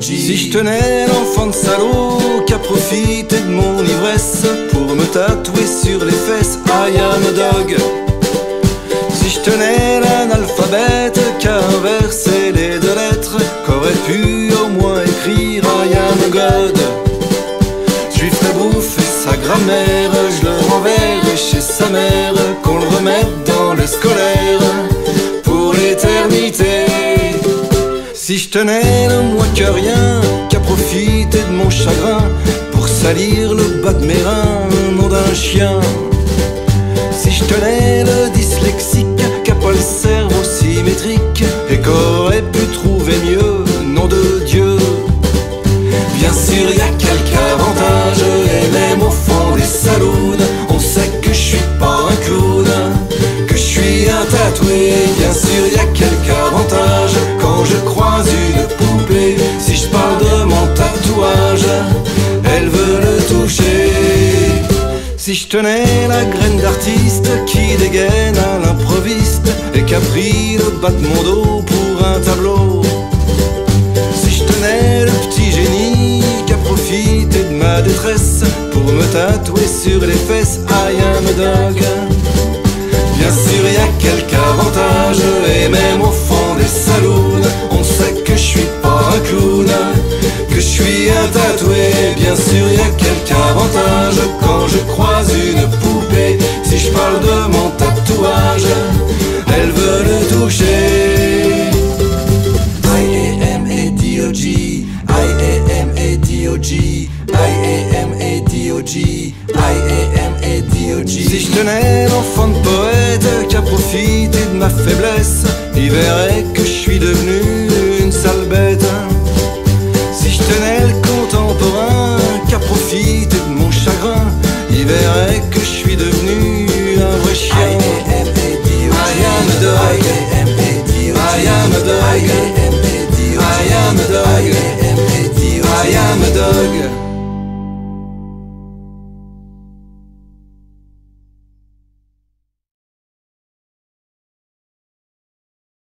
Si je tenais l'enfant de salaud qui a profité de mon ivresse pour me tatouer sur les fesses I am a dog. Si je tenais l'analphabète qui a inversé les deux lettres, qu'aurait pu au moins écrire I am a god. Je lui ferais bouffer sa grammaire, sa mère, qu'on le remette dans le scolaire pour l'éternité. Si je tenais le moins que rien, qui a profité de mon chagrin pour salir le bas de mes reins, nom d'un chien. Si je tenais le dyslexique, qui a pas le cerveau symétrique, et qu'aurait pu trouver mieux, nom de Dieu. Bien sûr, y a quelques je tenais la graine d'artiste qui dégaine à l'improviste et qui a pris le bas de mon dos pour un tableau. Si je tenais le petit génie qui a profité de ma détresse pour me tatouer sur les fesses I am un tatoué. Bien sûr, y a quelques avantages quand je croise une poupée. Si je parle de mon tatouage, elle veut le toucher. I-A-M-A-D-O-G, I-A-M-A-D-O-G, I-A-M-A-D-O-G, I-A-M-A-D-O-G. Si je tenais l'enfant de poète qui a profité de ma faiblesse, il verrait que je suis devenu